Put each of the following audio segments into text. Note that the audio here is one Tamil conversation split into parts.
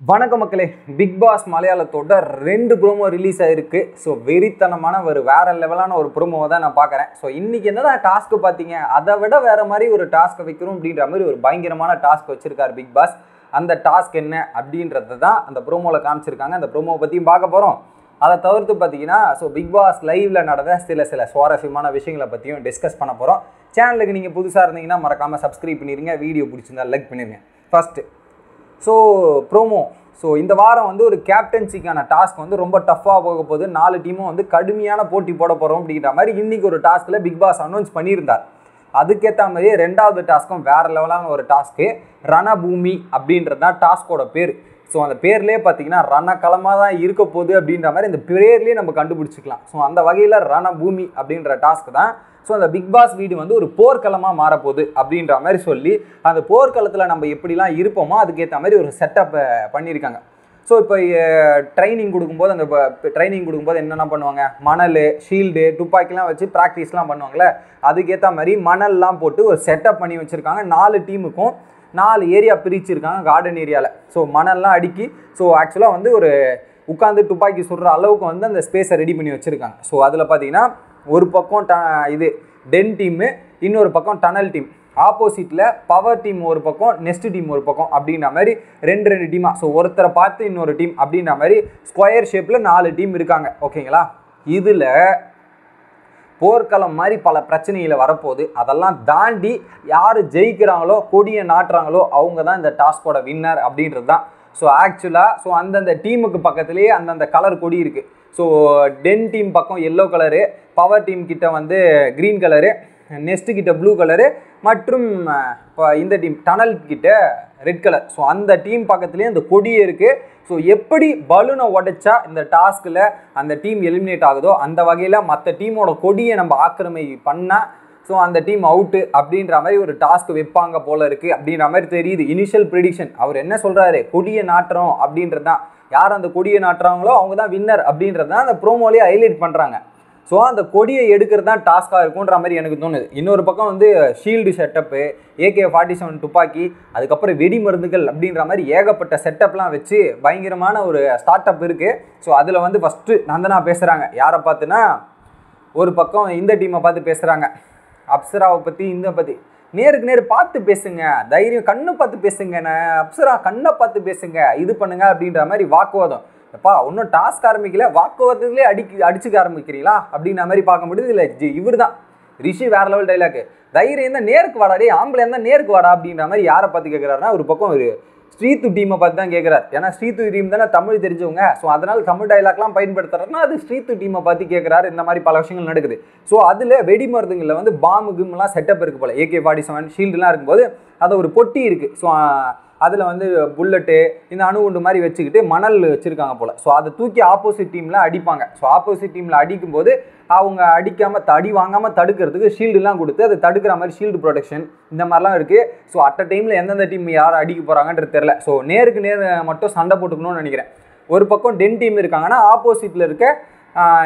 வணக்க மக்களே பிக் பாஸ் மலையாளத்தோட ரெண்டு ப்ரோமோ ரிலீஸ் ஆயிருக்கு. ஸோ வெறித்தனமான ஒரு வேற லெவலான ஒரு ப்ரோமோவை தான் நான் பார்க்குறேன் ஸோ இன்னைக்கு என்னடா டாஸ்க்கு பார்த்தீங்க அதை விட வேற மாதிரி ஒரு டாஸ்க் வைக்கணும் அப்படின்ற மாதிரி ஒரு பயங்கரமான டாஸ்க் வச்சிருக்காரு பிக் பாஸ் அந்த டாஸ்க் என்ன அப்படின்றத தான் அந்த ப்ரோமோவில் காமிச்சிருக்காங்க. அந்த ப்ரோமோவை பற்றியும் பார்க்க போகிறோம் அதை தவிர்த்து பார்த்தீங்கன்னா ஸோ பிக் பாஸ் லைவ்ல நடந்த சில சில சுவாரஸ்யமான விஷயங்களை பற்றியும் டிஸ்கஸ் பண்ண போகிறோம் சேனலுக்கு நீங்கள் புதுசாக இருந்தீங்கன்னா மறக்காமல் சப்ஸ்கிரைப் பண்ணிடுங்க வீடியோ பிடிச்சிருந்தா லைக் பண்ணிடுங்க ஃபஸ்ட்டு ஸோ ப்ரோமோ ஸோ இந்த வாரம் வந்து ஒரு கேப்டன்சிக்கான டாஸ்க் வந்து ரொம்ப டஃப்பாக போக போகுது. நாலு டீமும் வந்து கடுமையான போட்டி போட போகிறோம் அப்படிங்கிற மாதிரி இன்றைக்கி ஒரு டாஸ்கில் பிக் பாஸ் அனௌன்ஸ் பண்ணியிருந்தார். அதுக்கேற்ற மாதிரியே ரெண்டாவது டாஸ்க்கும் வேறு லெவலான ஒரு டாஸ்க்கு ரணபூமி அப்படின்றது தான் டாஸ்கோட பேர். ஸோ அந்த பேர்லேயே பார்த்தீங்கன்னா ரணக்களமாக தான் இருக்க போகுது அப்படின்ற மாதிரி இந்த பேர்லேயே நம்ம கண்டுபிடிச்சிக்கலாம். ஸோ அந்த வகையில் ரணபூமி அப்படின்ற டாஸ்க் தான். ஸோ அந்த பிக் பாஸ் வீடு வந்து ஒரு போர்க்களமாக மாறப்போகுது அப்படின்ற மாதிரி சொல்லி அந்த போர்க்களத்தில் நம்ம எப்படிலாம் இருப்போமோ அதுக்கேற்ற மாதிரி ஒரு செட்டப்பை பண்ணியிருக்காங்க. ஸோ இப்போ ட்ரைனிங் கொடுக்கும்போது அந்த ட்ரைனிங் கொடுக்கும்போது என்னென்ன பண்ணுவாங்க? மணல் ஷீல்டு துப்பாக்கிலாம் வச்சு ப்ராக்டிஸ்லாம் பண்ணுவாங்கள்ல அதுக்கேற்ற மாதிரி மணல்லாம் போட்டு ஒரு செட்டப் பண்ணி வச்சுருக்காங்க. நாலு டீமுக்கும் நாலு ஏரியா பிரிச்சிருக்காங்க கார்டன் ஏரியாவில் ஸோ மணல்லாம் அடுக்கி ஸோ ஆக்சுவலாக வந்து ஒரு உட்காந்து துப்பாக்கி சுடுற அளவுக்கு வந்து அந்த ஸ்பேஸை ரெடி பண்ணி வச்சுருக்காங்க. ஸோ அதில் பார்த்தீங்கன்னா ஒரு பக்கம் ட இது டென் டீமு இன்னொரு பக்கம் டனல் டீம் ஆப்போசிட்டில் பவர் டீம் ஒரு பக்கம் நெக்ஸ்ட் டீம் ஒரு பக்கம் அப்படின்ற மாதிரி ரெண்டு ரெண்டு டீமாக ஸோ ஒருத்தரை பார்த்து இன்னொரு டீம் அப்படின்ற மாதிரி ஸ்கொயர் ஷேப்பில் நாலு டீம் இருக்காங்க. ஓகேங்களா இதில் போர்க்களம் மாதிரி பல பிரச்சனைகளை வரப்போகுது. அதெல்லாம் தாண்டி யார் ஜெயிக்கிறாங்களோ கொடியை நாட்டுறாங்களோ அவங்க தான் இந்த டாஸ்கோட வின்னர் அப்படின்றது தான். ஸோ ஆக்சுவலாக ஸோ அந்தந்த டீமுக்கு பக்கத்துலேயே அந்தந்த கலர் கொடி இருக்குது ஸோ டென் டீம் பக்கம் எல்லோ கலரு பவர் டீம் கிட்ட வந்து க்ரீன் கலரு நெஸ்ட்டு கிட்ட ப்ளூ கலரு மற்றும் இப்போ இந்த டீம் டனல் கிட்ட ரெட் கலர் ஸோ அந்த டீம் பக்கத்துலேயே அந்த கொடியே இருக்குது ஸோ எப்படி பலூனை உடைச்சா இந்த டாஸ்கில் அந்த டீம் எலிமினேட் ஆகுதோ அந்த வகையில் மற்ற டீமோட கொடியை நம்ம ஆக்கிரமி பண்ணால் ஸோ அந்த டீம் அவுட்டு அப்படின்ற மாதிரி ஒரு டாஸ்க் வைப்பாங்க போல இருக்குது அப்படின்ற மாதிரி தெரியுது. இனிஷியல் ப்ரிடிக்ஷன் அவர் என்ன சொல்கிறாரு கொடியை நாட்டுறோம் அப்படின்றது தான் யார் அந்த கொடியை நாட்டுறாங்களோ அவங்க தான் வின்னர் அப்படின்றது தான் அந்த ப்ரோமோலேயே ஹைலைட் பண்ணுறாங்க ஸோ அந்த கொடியை எடுக்கிறது தான் டாஸ்க்காக இருக்குன்ற மாதிரி எனக்கு தோணுது. இன்னொரு பக்கம் வந்து shield setup AK forty seven துப்பாக்கி அதுக்கப்புறம் வெடி மருந்துகள் அப்படின்ற மாதிரி ஏகப்பட்ட செட்டப்லாம் வச்சு பயங்கரமான ஒரு ஸ்டார்ட் அப் இருக்குது ஸோ அதில் வந்து ஃபஸ்ட்டு நந்தனா பேசுகிறாங்க யாரை பார்த்துன்னா ஒரு பக்கம் இந்த டீமை பார்த்து பேசுகிறாங்க அப்சராவை பற்றி இந்த பற்றி நேருக்கு நேர் பார்த்து பேசுங்க. தைரியம் கண்ணை பார்த்து பேசுங்க. அப்சரா கண்ணை பார்த்து பேசுங்க. இது பண்ணுங்க அப்படின்ற மாதிரி வாக்குவாதம். எப்பா ஒன்றும் டாஸ்க் ஆரம்பிக்கல வாக்குவாதத்துலேயே அடிக்க அடிச்சுக்க ஆரம்பிக்கிறீங்களா? அப்படின்ற மாதிரி பார்க்க முடியுது. இல்லை ஜி இவர் தான் ரிஷி வேற லெவல் டைலாக் தைரியம் தான் நேருக்கு வாடாடி ஆம்பளை இருந்தால் நேருக்கு வாடா அப்படின்ற மாதிரி யாரை பார்த்து கேட்குறாருன்னா ஒரு பக்கம் ஒரு ஸ்ரீத்து டீமை பார்த்து தான் கேட்குறாரு ஏன்னா ஸ்ரீத்து டீம் தானே தமிழ் தெரிஞ்சவங்க. ஸோ அதனால் தமிழ் டைலாக்லாம் பயன்படுத்துறாருன்னா அது ஸ்ரீத்து டீமை பார்த்து கேட்குறாரு இந்த மாதிரி பல விஷயங்கள் நடக்குது. ஸோ அதில் வெடி மருந்துங்களில் வந்து பாம்பு கிம்லாம் செட்டப் இருக்குது போல. ஏகே ஃபார்ட்டி செவன் ஷீல்டுலாம் இருக்கும்போது அது ஒரு பொட்டி இருக்குது ஸோ அதில் வந்து புல்லட்டு இந்த அணுகுண்டு மாதிரி வச்சுக்கிட்டு மணல் வச்சுருக்காங்க போல். ஸோ அதை தூக்கி ஆப்போசிட் டீமில் அடிப்பாங்க. ஸோ ஆப்போசிட் டீமில் அடிக்கும்போது அவங்க அடிக்காமல் தடி வாங்காமல் தடுக்கிறதுக்கு ஷீல்டுலாம் கொடுத்து அதை தடுக்கிற மாதிரி ஷீல்டு ப்ரொடெக்ஷன் இந்த மாதிரிலாம் இருக்குது ஸோ அட் அ டைமில் எந்தெந்த டீம் யார் அடிக்க போகிறாங்கன்றது தெரில ஸோ நேருக்கு நேர் மட்டும் சண்டை போட்டுக்கணும்னு நினைக்கிறேன். ஒரு பக்கம் டென் டீம் இருக்காங்கன்னா ஆப்போசிட்டில் இருக்க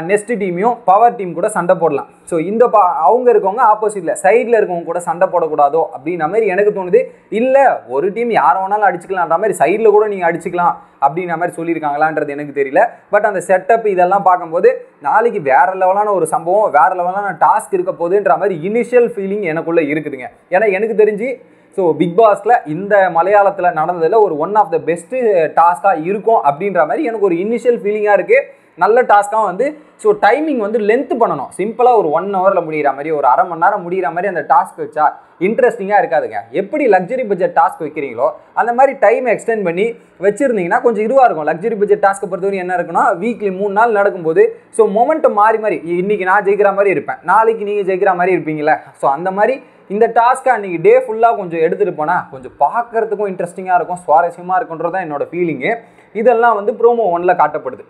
நெஸ்ட் டீமையும் பவர் டீம் கூட சண்டை போடலாம். ஸோ இந்த பா அவங்க இருக்கவங்க ஆப்போசிட்டில் சைடில் இருக்கவங்க கூட சண்டை போடக்கூடாதோ அப்படின்ற மாதிரி எனக்கு தோணுது. இல்லை ஒரு டீம் யாரை வேணாலும் அடிச்சுக்கலான்ற மாதிரி சைடில் கூட நீங்கள் அடிச்சுக்கலாம் அப்படின்ற மாதிரி சொல்லியிருக்காங்களான்றது எனக்கு தெரியல. பட் அந்த செட்டப் இதெல்லாம் பார்க்கும்போது நாளைக்கு வேற லெவலான ஒரு சம்பவம் வேறு லெவலான டாஸ்க் இருக்க போதுன்ற மாதிரி இனிஷியல் ஃபீலிங் எனக்குள்ளே இருக்குதுங்க. ஏன்னா எனக்கு தெரிஞ்சு ஸோ பிக் பாஸில் இந்த மலையாளத்தில் நடந்ததில் ஒரு ஒன் ஆஃப் த பெஸ்ட்டு டாஸ்க்காக இருக்கும் அப்படின்ற மாதிரி எனக்கு ஒரு இனிஷியல் ஃபீலிங்காக இருக்குது நல்ல டாஸ்க்காக வந்து ஸோ டைமிங் வந்து லென்த்து பண்ணணும். சிம்பிளாக ஒரு ஒன் ஹவரில் முடிகிற மாதிரி ஒரு அரை மணி நேரம் முடிகிற மாதிரி அந்த டாஸ்க் வச்சா இன்ட்ரெஸ்டிங்காக இருக்காதுங்க. எப்படி லக்ஸரி பட்ஜெட் டாஸ்க் வைக்கிறீங்களோ அந்த மாதிரி டைம் எக்ஸ்டெண்ட் பண்ணி வச்சிருந்தீங்கன்னா கொஞ்சம் இதுவாக இருக்கும். லக்ஸரி பட்ஜெட் டாஸ்க்கை பொறுத்தவரை என்ன இருக்குன்னா வீக்லி மூணு நாள் நடக்கும்போது ஸோ மொமெண்ட்டு மாறி மாறி இன்றைக்கி நான் ஜெயிக்கிற மாதிரி இருப்பேன். நாளைக்கு நீங்கள் ஜெயிக்கிற மாதிரி இருப்பீங்களே ஸோ அந்த மாதிரி இந்த டாஸ்க்கை அன்றைக்கி டே ஃபுல்லாக கொஞ்சம் எடுத்துகிட்டு போனால் கொஞ்சம் பார்க்குறதுக்கும் இன்ட்ரெஸ்டிங்காக இருக்கும் சுவாரஸ்யமாக இருக்குன்றது தான் என்னோட ஃபீலிங்கு இதெல்லாம் வந்து ப்ரோமோ ஒனில் காட்டப்படுது.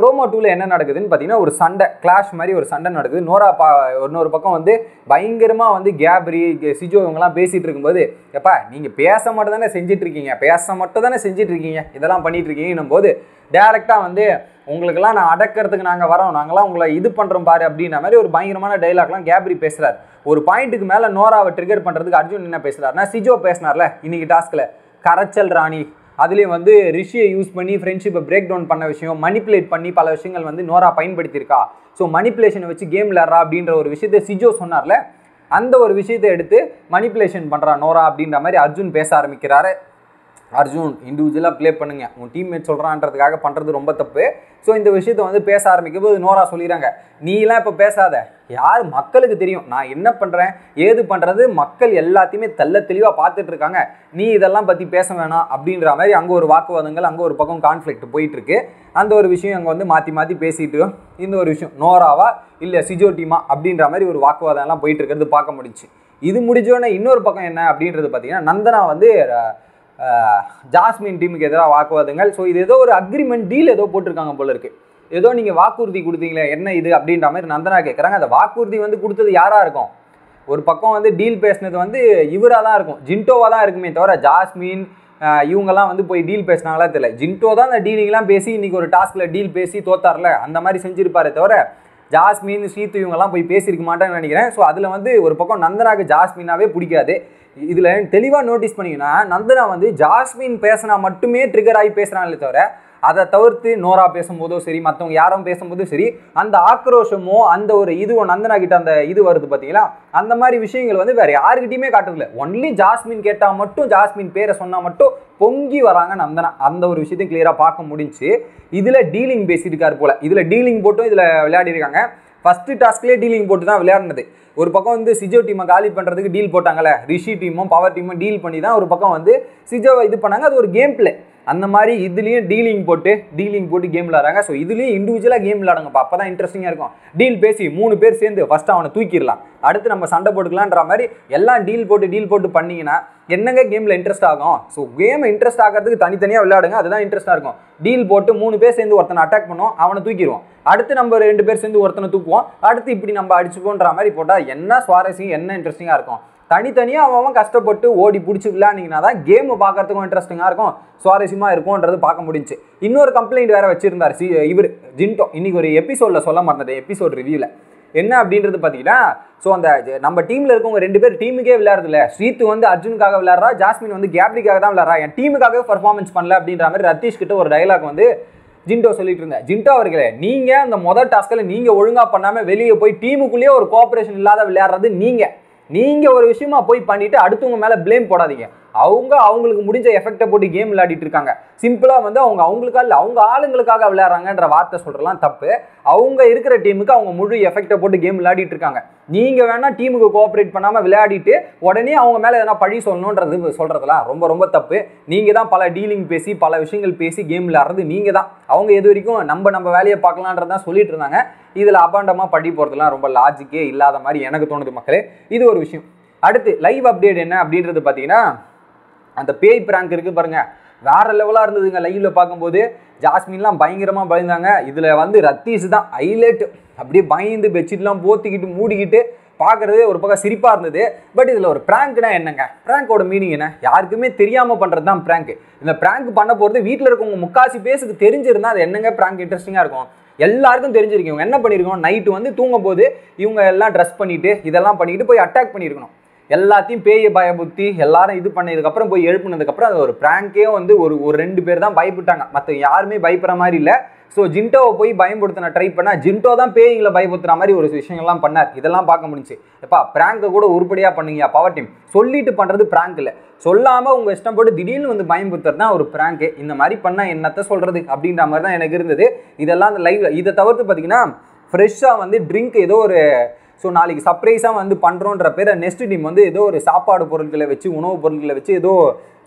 ப்ரோமோ டூவில் என்ன நடக்குதுன்னு பார்த்தீங்கன்னா ஒரு சண்டை கிளாஷ் மாதிரி ஒரு சண்டை நடக்குது. நோரா பா இன்னொரு பக்கம் வந்து பயங்கரமாக வந்து கேப்ரி சிஜோ இவங்கெல்லாம் பேசிகிட்டு இருக்கும்போது எப்பா நீங்கள் பேச மட்டும் தானே செஞ்சிட்ருக்கீங்க? பேச மட்டும் தானே செஞ்சிட்ருக்கீங்க? இதெல்லாம் பண்ணிட்டு இருக்கீங்கன்னும் போது டேரெக்டாக வந்து உங்களுக்கெல்லாம் நான் அடக்கிறதுக்கு நாங்கள் வரோம். நாங்களாம் உங்களை இது பண்ணுறோம் பாரு அப்படின்ற மாதிரி ஒரு பயங்கரமான டைலாக்லாம் கேப்ரி பேசுகிறார் ஒரு பாயிண்ட்டுக்கு மேலே நோராவை ட்ரிகர் பண்ணுறதுக்கு அர்ஜுன் என்ன பேசுகிறாருன்னா சிஜோ பேசினார்ல இன்றைக்கி டாஸ்கில் கரைச்சல் ராணி அதுலேயும் வந்து ரிஷியை யூஸ் பண்ணி ஃப்ரெண்ட்ஷிப்பை பிரேக் டவுன் பண்ண விஷயம் மணிப்புலேட் பண்ணி பல விஷயங்கள் வந்து நோரா பயன்படுத்தியிருக்கா. ஸோ மணிப்புலேஷனை வச்சு கேம் விளாட்றா அப்படின்ற ஒரு விஷயத்தை சிஜோ சொன்னார்ல. அந்த ஒரு விஷயத்தை எடுத்து மணிப்புலேஷன் பண்ணுறா நோரா அப்படின்ற மாதிரி அர்ஜுன் பேச ஆரம்பிக்கிறாரு. அர்ஜுன் இண்டிவிஜுவலாக ப்ளே பண்ணுங்க. உன் டீம்மேட் சொல்கிறான்றதுக்காக பண்ணுறது ரொம்ப தப்பு. ஸோ இந்த விஷயத்தை வந்து பேச ஆரம்பிக்கும் போது நோரா சொல்லிடுறாங்க நீலாம் இப்போ பேசாத. யார் மக்களுக்கு தெரியும். நான் என்ன பண்ணுறேன் ஏது பண்ணுறது மக்கள் எல்லாத்தையுமே தெல்ல தெளிவாக பார்த்துட்டு இருக்காங்க. நீ இதெல்லாம் பற்றி பேச வேணாம். அப்படின்ற மாதிரி அங்கே ஒரு வாக்குவாதங்கள் அங்கே ஒரு பக்கம் கான்ஃப்ளிக்ட் போயிட்டுருக்கு அந்த ஒரு விஷயம் அங்கே வந்து மாற்றி மாற்றி பேசிகிட்டு இந்த ஒரு விஷயம். நோராவா? இல்லை சிஜோ டீமா? அப்படின்ற மாதிரி ஒரு வாக்குவாதம்லாம் போயிட்டு இருக்கிறது பார்க்க முடிஞ்சு இது முடிஞ்சோடனே இன்னொரு பக்கம் என்ன அப்படின்றது பார்த்தீங்கன்னா நந்தனா வந்து ஜாஸ்மின் டீமுக்கு எதிராக வாக்குவாதங்கள். ஸோ இது ஏதோ ஒரு அக்ரிமெண்ட் டீல் ஏதோ போட்டிருக்காங்க போல இருக்கு. ஏதோ நீங்கள் வாக்குறுதி கொடுத்தீங்களே என்ன இது அப்படின்ற மாதிரி நந்தனா கேட்குறாங்க அந்த வாக்குறுதி வந்து கொடுத்தது யாராக இருக்கும்? ஒரு பக்கம் வந்து டீல் பேசினது வந்து இவராக தான் இருக்கும். ஜின்டோவாக தான் இருக்குமே தவிர ஜாஸ்மின் இவங்கெல்லாம் வந்து போய் டீல் பேசினாங்களா தெரியல. ஜின்டோ தான் அந்த டீலிங்லாம் பேசி இன்றைக்கி ஒரு டாஸ்கில் டீல் பேசி தோத்தார்ல. அந்த மாதிரி செஞ்சுருப்பாரே தவிர ஜாஸ்மின் சீத்து இவங்கெல்லாம் போய் பேசியிருக்க மாட்டேன்னு நினைக்கிறேன். ஸோ அதில் வந்து ஒரு பக்கம் நந்தனாக்கு ஜாஸ்மினாவே பிடிக்காது. இதில் தெளிவாக நோட்டீஸ் பண்ணிங்கன்னா நந்தனா வந்து ஜாஸ்மின் பேசினா மட்டுமே ட்ரிகர் ஆகி பேசுகிறாங்களே தவிர அதை தவிர்த்து நோரா பேசும்போதோ சரி மற்றவங்க யாரும் பேசும்போதும் சரி அந்த ஆக்ரோஷமோ அந்த ஒரு இதுவோ நந்தனா கிட்ட அந்த இது வருது பார்த்தீங்களா அந்த மாதிரி விஷயங்கள் வந்து வேற யாருக்கிட்டையுமே காட்டுறதில்ல. ஒன்லி ஜாஸ்மின் கேட்டால் மட்டும் ஜாஸ்மின் பேரை சொன்னால் மட்டும் பொங்கி வராங்க நந்தனா. அந்த ஒரு விஷயத்தையும் கிளியராக பார்க்க முடிஞ்சு இதில் டீலிங் பேசியிருக்காரு போல். இதில் டீலிங் போட்டும் இதில் விளையாடிருக்காங்க ஃபஸ்ட்டு டாஸ்க்லேயே டீலிங் போட்டு தான் விளையாடினது. ஒரு பக்கம் வந்து சிஜோ டீமை காலி பண்ணுறதுக்கு டீல் போட்டாங்கல்ல ரிஷி டீமும் பவர் டீமும் டீல் பண்ணி தான் ஒரு பக்கம் வந்து சிஜோவை இது பண்ணாங்க. அது ஒரு கேம் பிளே அந்த மாதிரி இதுலேயும் டீலிங் போட்டு டீலிங் போட்டு கேம் விளாட்றாங்க ஸோ இதுலேயும் இண்டிவிஜுவலாக கேம் விளாடுங்கப்பா அப்போ தான் இன்ட்ரெஸ்டிங்காக இருக்கும். டீல் பேசி மூணு பேர் சேர்ந்து ஃபஸ்ட்டு அவனை தூக்கிடலாம். அடுத்து நம்ம சண்டை போட்டுக்கலான்ற மாதிரி எல்லாம் டீல் போட்டு டீல் போட்டு பண்ணிங்கன்னா என்னங்க கேமில் இன்ட்ரெஸ்ட் ஆகும்? ஸோ கேம் இன்ட்ரெஸ்ட் ஆகிறதுக்கு தனித்தனியாக விளையாடுங்க. அதுதான் இன்ட்ரெஸ்ட்டாக இருக்கும். டீல் போட்டு மூணு பேர் சேர்ந்து ஒருத்தனை அட்டாக் பண்ணுவோம் அவனை தூக்கிடுவோம். அடுத்து நம்ம ரெண்டு பேர் சேர்ந்து ஒருத்தனை தூக்குவோம். அடுத்து இப்படி நம்ம அடிச்சுப்போன்ற மாதிரி போட்டால் என்ன சுவாரஸ்யம் என்ன இன்ட்ரெஸ்டிங்காக இருக்கும்? தனித்தனியாக அவன் அவன் கஷ்டப்பட்டு ஓடி பிடிச்சி விளையாண்டிங்கன்னா தான் கேம் பார்க்கறதுக்கும் இன்ட்ரெஸ்டிங்காக இருக்கும். சுவாரஸ்யமாக இருக்கும்ன்றது பார்க்க முடிஞ்சு. இன்னொரு கம்ப்ளைண்ட் வேறு வச்சுருந்தார். சி இவர் ஜின்டோ. இன்றைக்கி ஒரு எபிசோடில் சொல்ல மறந்துட்டேன். எபிசோட் ரிவ்யூவில் என்ன அப்படின்றது பார்த்தீங்கன்னா ஸோ அந்த நம்ம டீமில் இருக்கவங்க ரெண்டு பேர் டீமுக்கே விளையாடுறதில்ல ஸ்ரீத்து வந்து அர்ஜுனுக்காக விளையாடுறா ஜாஸ்மின் வந்து கேப்ரிக்காக தான் விளையாடுறா. என் டீமுக்காகவே பர்ஃபார்மன்ஸ் பண்ணல அப்படின்ற மாதிரி ரத்தீஷ் கிட்ட ஒரு டைலாக் வந்து ஜின்டோ சொல்லிட்டு இருந்தேன் ஜின்டோ அவர்களே நீங்கள் அந்த மொதல் டாஸ்கில் நீங்கள் ஒழுங்காக பண்ணாமல் வெளியே போய் டீமுக்குள்ளேயே ஒரு கோஆப்ரேஷன் இல்லாத விளையாடுறது நீங்கள் நீங்கள் ஒரு விஷயமா போய் பண்ணிட்டு அடுத்தவங்க மேலே ப்ளேம் போடாதீங்க. அவங்க அவங்களுக்கு முடிஞ்ச எஃபெக்டை போட்டு கேம் விளையாடிட்டு இருக்காங்க. சிம்பிளாக வந்து அவங்க அவங்களுக்காக இல்லை அவங்க ஆளுங்களுக்காக விளையாடுறாங்கன்ற வார்த்தை சொல்கிறலாம் தப்பு. அவங்க இருக்கிற டீமுக்கு அவங்க முழு எஃபெக்டை போட்டு கேம் விளையாடிட்டு இருக்காங்க. நீங்கள் வேணால் டீமுக்கு கோஆப்ரேட் பண்ணாமல் விளையாடிட்டு உடனே அவங்க மேலே எதனா பழி சொல்லணுன்றது சொல்கிறதுலாம் ரொம்ப ரொம்ப தப்பு. நீங்கள் தான் பல டீலிங் பேசி பல விஷயங்கள் பேசி கேம் விளையாடுறது நீங்கள் தான். அவங்க எது வரைக்கும் நம்ம நம்ம வேலையை பார்க்கலான்றதான் சொல்லிட்டு இருந்தாங்க. இதில் அபாண்டமாக படி போகிறதுலாம் ரொம்ப லாஜிக்கே இல்லாத மாதிரி எனக்கு தோணுது மக்களே. இது ஒரு விஷயம். அடுத்து லைவ் அப்டேட் என்ன அப்படின்றது பார்த்தீங்கன்னா அந்த பேய் பிராங்க் இருக்குது பாருங்கள் வேற லெவலாக இருந்ததுங்க லைவில் பார்க்கும்போது ஜாஸ்மின்லாம் பயங்கரமாக பயந்தாங்க. இதில் வந்து ரத்தீஷ் தான் ஹைலைட் அப்படியே பயந்து பெட்ஷீட்லாம் போத்திக்கிட்டு மூடிக்கிட்டு பார்க்குறது ஒரு பக்கம் சிரிப்பாக இருந்தது. பட் இதில் ஒரு ப்ராங்க்னா என்னங்க? ப்ராங்கோட மீனிங் என்ன? யாருக்குமே தெரியாமல் பண்ணுறது தான் ப்ராங்க் இந்த ப்ராங்க் பண்ண போகிறது வீட்டில் இருக்கவங்க முக்காசி பேசுக்கு தெரிஞ்சிருந்தால் அது என்னங்க ப்ராங்க் இன்ட்ரெஸ்டிங்காக இருக்கும். எல்லாருக்கும் தெரிஞ்சிருக்கவங்க என்ன பண்ணியிருக்கோம் நைட்டு வந்து தூங்கும் போது இவங்க எல்லாம் ட்ரெஸ் பண்ணிவிட்டு இதெல்லாம் பண்ணிக்கிட்டு போய் அட்டாக் பண்ணியிருக்கணும் எல்லாத்தையும் பேய பயமுத்தி எல்லாரும் இது பண்ணதுக்கப்புறம் போய் எழுப்புனதுக்கப்புறம் அது ஒரு ப்ராங்கே வந்து ஒரு ஒரு ரெண்டு பேர் தான் பயப்பட்டாங்க. மற்ற யாருமே பயப்படுற மாதிரி இல்லை. ஸோ ஜின்டோவை போய் பயன்படுத்தின ட்ரை பண்ணால் ஜின்டோ தான் பேய்களை பயப்படுத்துற மாதிரி ஒரு விஷயங்கள்லாம் பண்ணார். இதெல்லாம் பார்க்க முடிஞ்சு எப்பா ப்ராங்கை கூட உருப்படியாக பண்ணுங்க பவர் டீம் சொல்லிட்டு பண்ணுறது ப்ராங்க் இல்லை. சொல்லாமல் உங்கள் இஷ்டம் போட்டு திடீர்னு வந்து பயன்படுத்துறது தான் ஒரு ப்ராங்கு இந்த மாதிரி பண்ணால் என்னத்தை சொல்கிறது அப்படின்ற மாதிரி தான் எனக்கு இருந்தது. இதெல்லாம் அந்த லைவ் இதை தவிர்த்து பார்த்தீங்கன்னா ஃப்ரெஷ்ஷாக வந்து ட்ரிங்க் ஏதோ ஒரு ஸோ நாளைக்கு சர்ப்ரைஸாக வந்து பண்ணுறோன்ற பேரை நெக்ஸ்ட் டீம் வந்து ஏதோ ஒரு சாப்பாடு பொருட்களை வச்சு உணவுப் பொருட்களை வச்சு ஏதோ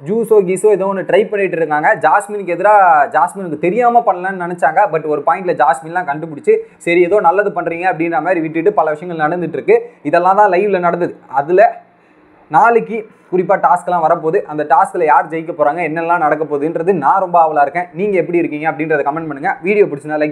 ஜூஸோ கீஸோ ஏதோ ஒன்று ட்ரை பண்ணிட்டு இருக்காங்க. ஜாஸ்மினுக்கு எதிராக ஜாஸ்மினுக்கு தெரியாமல் பண்ணலான்னு நினச்சாங்க. பட் ஒரு பாயிண்ட்ல ஜாஸ்மின்லாம் கண்டுபிடிச்சி சரி ஏதோ நல்லது பண்ணுறீங்க அப்படின்ற மாதிரி விட்டுட்டு பல விஷயங்கள் நடந்துட்டு இருக்கு. இதெல்லாம் தான் லைவ்ல நடந்தது. அதில் நாளைக்கு குறிப்பாக டாஸ்க்லாம் வரப்போகுது. அந்த டாஸ்கில் யார் ஜெயிக்க போகிறாங்க என்னெல்லாம் நடக்க போகுதுன்றது நான் ரொம்ப ஆவலாக இருக்கேன். நீங்கள் எப்படி இருக்கீங்க அப்படின்றத கமெண்ட் பண்ணுங்கள் வீடியோ பிடிச்சினா லைக்